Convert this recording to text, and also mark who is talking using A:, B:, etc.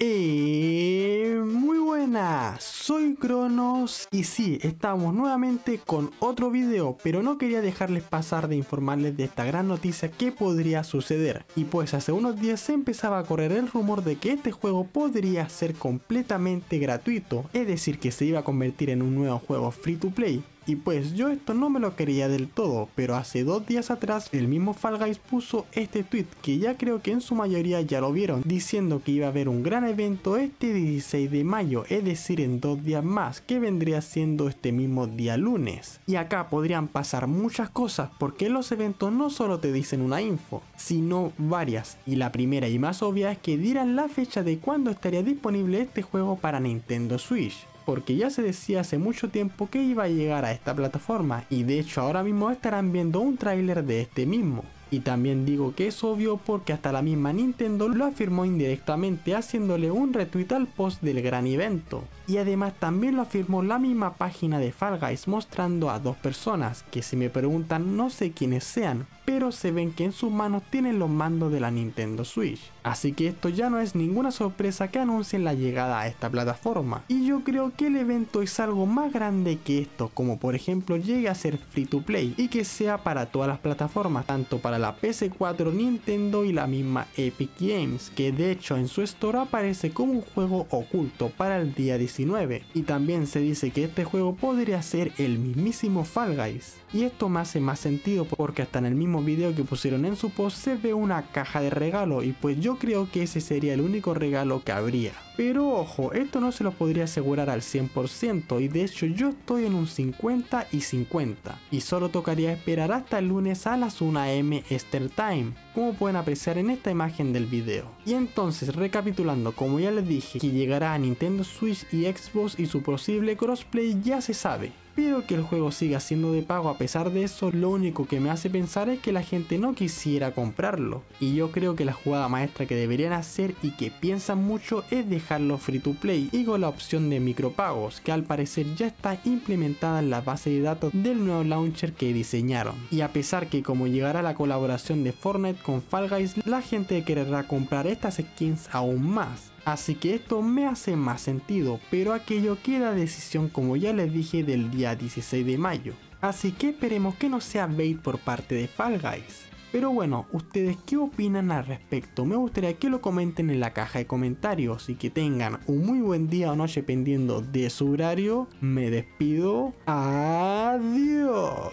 A: Eh, muy buenas, soy Cronos y sí, estamos nuevamente con otro video, pero no quería dejarles pasar de informarles de esta gran noticia que podría suceder. Y pues hace unos días se empezaba a correr el rumor de que este juego podría ser completamente gratuito, es decir que se iba a convertir en un nuevo juego free to play. Y pues yo esto no me lo quería del todo, pero hace dos días atrás el mismo Fall Guys puso este tweet que ya creo que en su mayoría ya lo vieron, diciendo que iba a haber un gran evento este 16 de mayo, es decir en dos días más, que vendría siendo este mismo día lunes. Y acá podrían pasar muchas cosas porque los eventos no solo te dicen una info, sino varias. Y la primera y más obvia es que dirán la fecha de cuándo estaría disponible este juego para Nintendo Switch porque ya se decía hace mucho tiempo que iba a llegar a esta plataforma y de hecho ahora mismo estarán viendo un tráiler de este mismo. Y también digo que es obvio porque hasta la misma Nintendo lo afirmó indirectamente haciéndole un retweet al post del gran evento. Y además también lo afirmó la misma página de Fall Guys mostrando a dos personas que si me preguntan no sé quiénes sean, pero se ven que en sus manos tienen los mandos de la Nintendo Switch. Así que esto ya no es ninguna sorpresa que anuncien la llegada a esta plataforma. Y yo creo que el evento es algo más grande que esto, como por ejemplo llegue a ser free to play y que sea para todas las plataformas, tanto para la PS4, Nintendo y la misma Epic Games, que de hecho en su store aparece como un juego oculto para el día 19. Y también se dice que este juego podría ser el mismísimo Fall Guys. Y esto me hace más sentido porque hasta en el mismo video que pusieron en su post se ve una caja de regalo y pues yo creo que ese sería el único regalo que habría. Pero ojo, esto no se lo podría asegurar al 100% y de hecho yo estoy en un 50 y 50 y solo tocaría esperar hasta el lunes a las 1am Easter Time, como pueden apreciar en esta imagen del video. Y entonces recapitulando, como ya les dije que llegará a Nintendo Switch y Xbox y su posible crossplay ya se sabe, pero que el juego siga siendo de pago a pesar de eso, lo único que me hace pensar es que la gente no quisiera comprarlo. Y yo creo que la jugada maestra que deberían hacer y que piensan mucho es dejarlo free to play y con la opción de micropagos, que al parecer ya está implementada en la base de datos del nuevo launcher que diseñaron. Y a pesar que como llegará la colaboración de Fortnite con Fall Guys, la gente querrá comprar estas skins aún más. Así que esto me hace más sentido, pero aquello queda decisión como ya les dije del día 16 de mayo. Así que esperemos que no sea bait por parte de Fall Guys. Pero bueno, ¿ustedes qué opinan al respecto? Me gustaría que lo comenten en la caja de comentarios y que tengan un muy buen día o noche pendiendo de su horario. Me despido. Adiós.